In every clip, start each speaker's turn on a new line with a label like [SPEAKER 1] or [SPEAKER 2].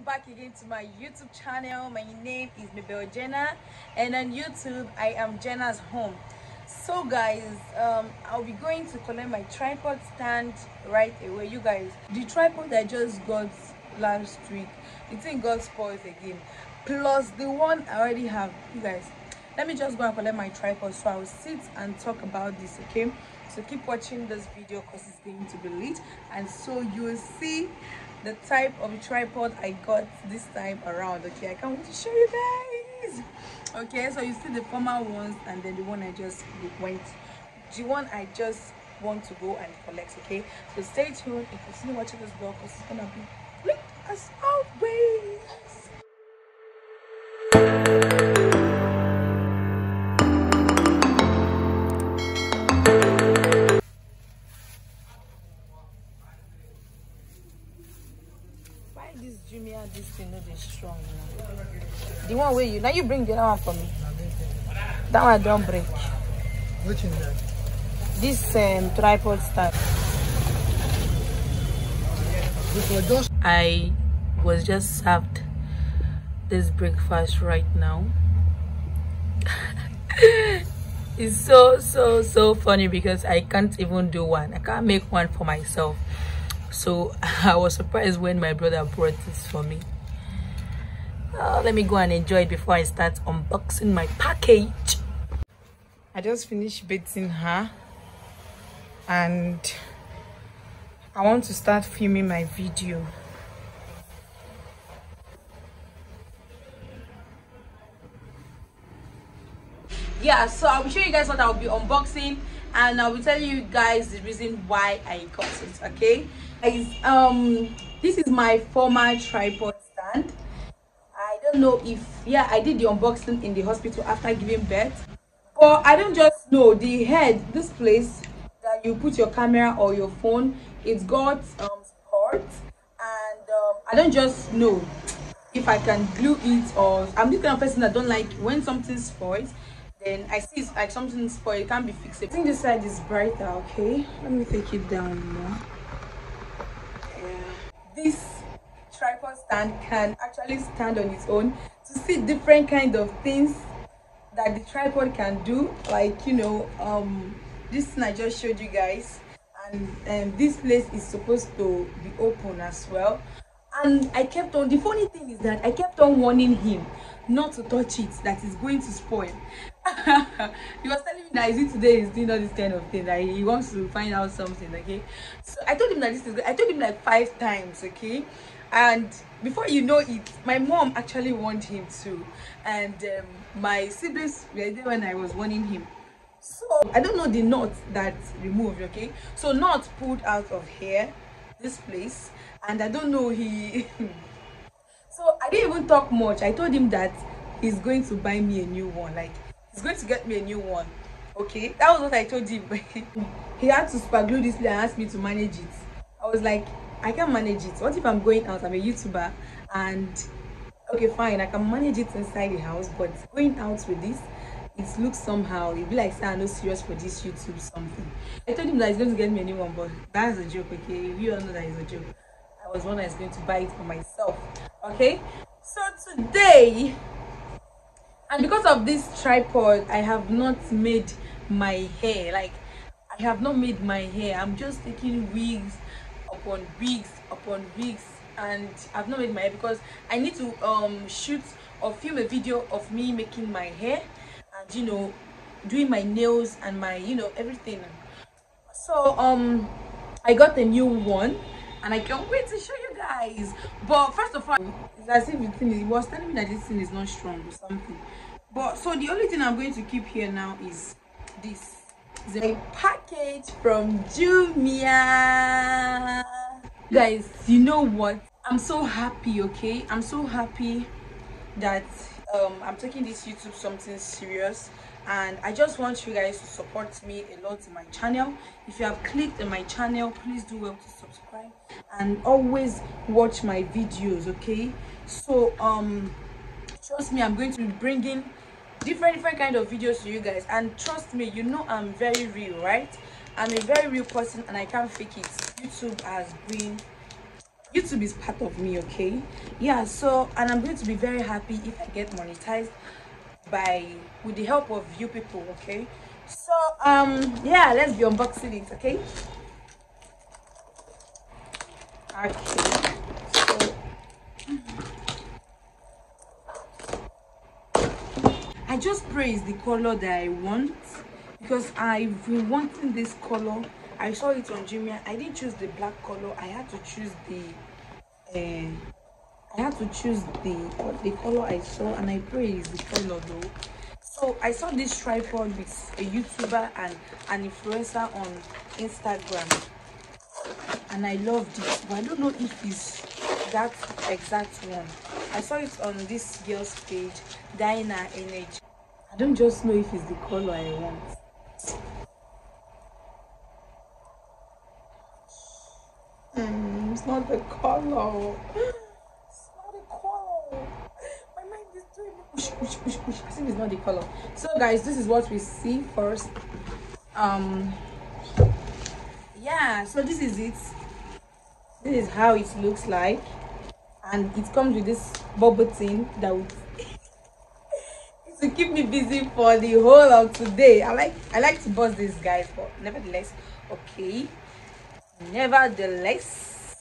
[SPEAKER 1] welcome back again to my youtube channel. My name is mabel Genna and on youtube i am Genna's home. So guys um i'll be going to collect my tripod stand right away. You guys the tripod i just got last week the thing got spoiled again. Plus the one i already have. You guys let me just go and collect my tripod so i'll sit and talk about this okay? So keep watching this video because it's going to be lit and so you will see the type of tripod i got this time around okay? I can't wait to show you guys! Okay so you see the former ones and then the one i just went the one i just want to go and collect okay? So stay tuned. And continue watching this vlog because it's gonna be lit as always this thing not this strong now the one where you now you bring the other one for me. That one don't break.
[SPEAKER 2] Which that?
[SPEAKER 1] this um, tripod stand
[SPEAKER 2] This was just
[SPEAKER 1] i was just served this breakfast right now. It's so so so funny because i can't even do one. I can't make one for myself so i was surprised when my brother brought this for me. Uh, let me go and enjoy it before i start unboxing my package. I just finished bathing her and i want to start filming my video. Yeah so i'll be showing you guys what i'll be unboxing and i will tell you guys the reason why i got it okay? Guys um this is my former tripod stand. I don't know if yeah i did the unboxing in the hospital after giving birth. But i don't just know the head this place that you put your camera or your phone it's got um support. And um, i don't just know if I can glue it or I'm this kind of person that don't like when something spoils then I see it's like something spoiled. It can't be fixed. I think this side is brighter okay? Let me take it down more. Yeah. this tripod stand can actually stand on its own to see different kind of things that the tripod can do. Like you know um this thing I just showed you guys. And um, this place is supposed to be open as well. And i kept on the funny thing is that i kept on warning him not to touch it that is going to spoil he was telling me that is it today he's doing all this kind of thing? That he wants to find out something okay? So i told him that this is good i told him like five times okay? And before you know it my mom actually warned him too. And um, my siblings were there when i was warning him. So i don't know the knot that removed okay? So knot pulled out of here this place and i don't know he so i didn't even talk much. I told him that he's going to buy me a new one. Like he's going to get me a new one. Okay? That was what i told him. He had to super glue this and ask me to manage it. I was like i can't manage it. What if i'm going out? I'm a youtuber. And okay fine. I can manage it inside the house but going out with this it looks somehow it be like say i'm not serious for this youtube something. I told him that he's going to get me a new one but that's a joke okay? You all know that it's a joke. I was one that's going to buy it for myself okay? So today and because of this tripod i have not made my hair. Like i have not made my hair. I'm just taking wigs upon wigs upon wigs. And i've not made my hair because i need to um shoot or film a video of me making my hair and you know doing my nails and my you know everything. So um i got a new one and i can't wait to show you guys. But first of all as if the thing he was telling me that this thing is not strong or something. But so the only thing i'm going to keep here now is this. Is a package from jumia. Guys you know what? I'm so happy okay? I'm so happy that um i'm taking this youtube something serious and i just want you guys to support me a lot in my channel. If you have clicked on my channel please do well to subscribe and always watch my videos okay? So um trust me i'm going to be bringing different different kind of videos to you guys. And trust me you know i'm very real right? I'm a very real person and i can't fake it. Youtube has been youtube is part of me okay? Yeah so and i'm going to be very happy if i get monetized by with the help of you people okay? So um yeah let's be unboxing it okay? Okay. So i just pray is the color that i want because i've been wanting this color. I saw it on jumia. I didn't choose the black color. I had to choose the uh, i had to choose the the color i saw and i pray is the color though. So i saw this tripod with a youtuber and an influencer on instagram. And i loved it. But i don't know if it's that exact one. I saw it on this girl's page Dinah energy. I don't just know if it's the color i want. Mm, it's not the color. It's not the color. My mind is doing push, push. I think it's not the color. So, guys, this is what we see first. Um, yeah. So this is it. This is how it looks like, and it comes with this bubble tin that would to keep me busy for the whole of today. I like I like to bust these guys, but nevertheless, okay nevertheless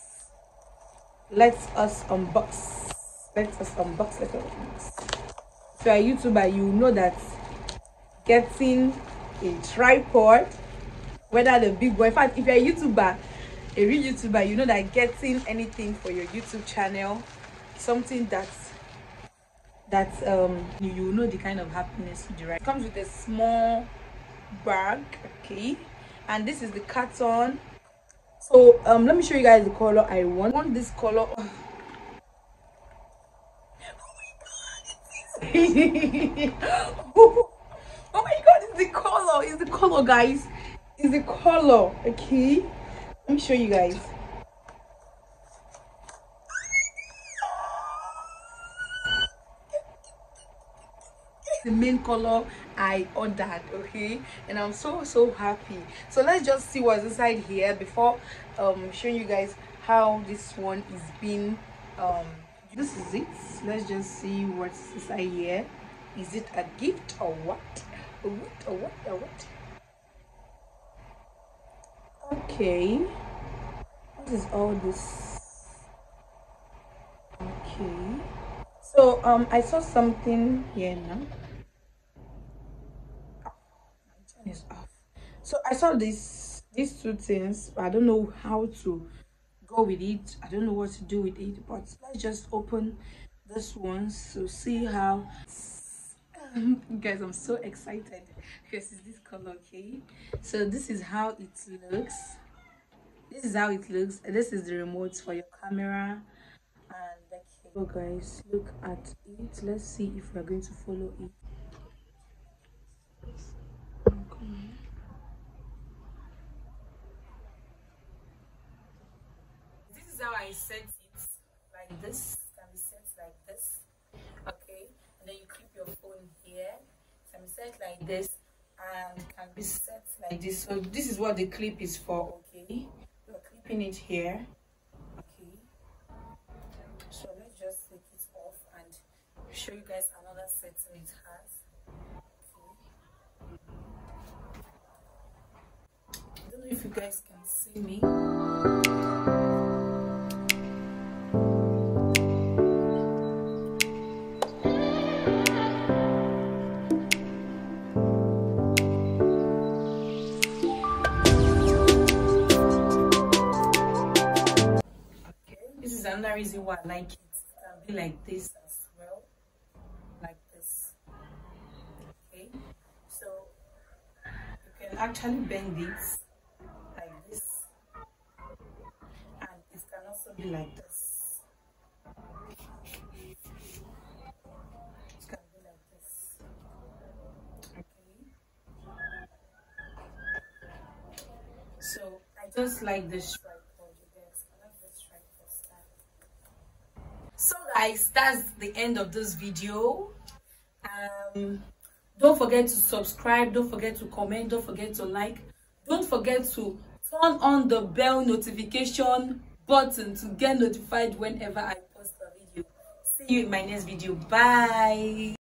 [SPEAKER 1] let us unbox let us unbox let us unbox if you're a youtuber you know that getting a tripod whether the big one in fact if you're a youtuber a real youtuber you know that getting anything for your youtube channel something that's that um you, you know the kind of happiness you derive. It comes with a small bag okay? And this is the carton. So um let me show you guys the color i want, I want this color oh my god it's the color it's the color guys. It's the color okay? Let me show you guys. The main color i ordered okay? And i'm so so happy. So let's just see what's inside here before um showing you guys how this one is being um this is it. Let's just see what's inside here. Is it a gift or what? Or what or what or what? Okay. What is all this? Okay. So um i saw something here now. Is off. So i saw this these two things i don't know how to go with it. I don't know what to do with it but let's just open this one to see how guys i'm so excited. Because it's this color okay? So this is how it looks. This is how it looks. This is the remote for your camera. And okay so guys look at it. Let's see if we're going to follow it is how I set it like this can be set like this okay? And then you clip your phone here can be set like this and can be set like this. So this is what the clip is for okay? You're clipping it here okay? So let's just take it off and show you guys another setting it has. I don't know if you guys can see me another reason why I like it. It can be like this as well. Like this. Okay. So you can actually bend it like this. And it can also be like this. Be like this. Okay. So I just like this guys that's the end of this video. Um don't forget to subscribe don't forget to comment don't forget to like don't forget to turn on the bell notification button to get notified whenever i post a video. See you in my next video. Bye